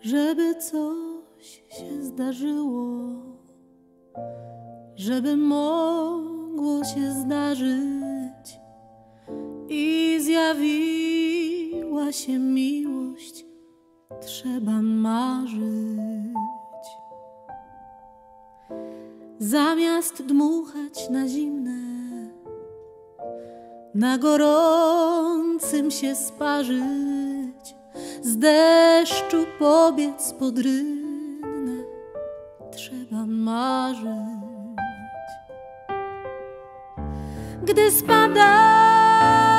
żeby coś się zdarzyło, żeby mogło się zdarzyć i zjawiła się miłość, trzeba marzyć. Zamiast dmuchać na zimne, na gorącym się sparzyć, z deszczu pobiec pod rynnę, trzeba marzyć. Gdy spadają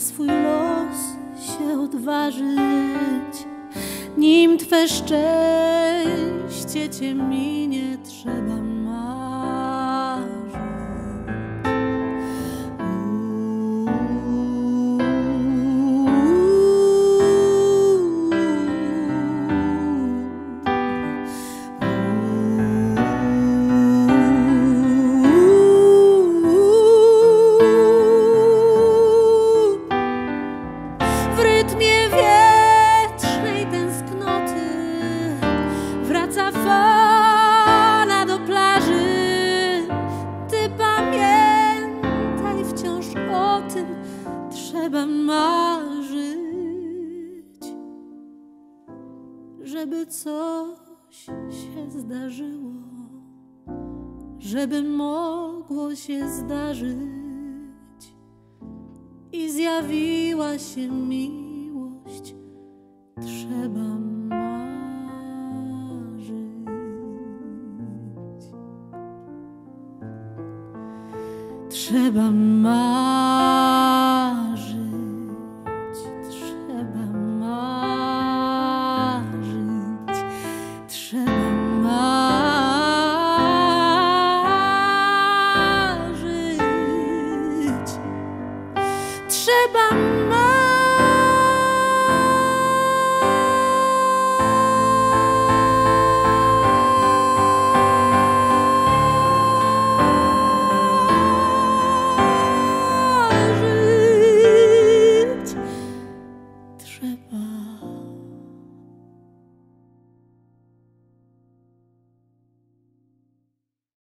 swój los się odważyć. Nim twe szczęście cię minie, trzeba marzyć. Fala do plaży. Ty pamiętaj wciąż o tym, trzeba marzyć, żeby coś się zdarzyło, żeby mogło się zdarzyć i zjawiła się miłość, trzeba trzeba mać.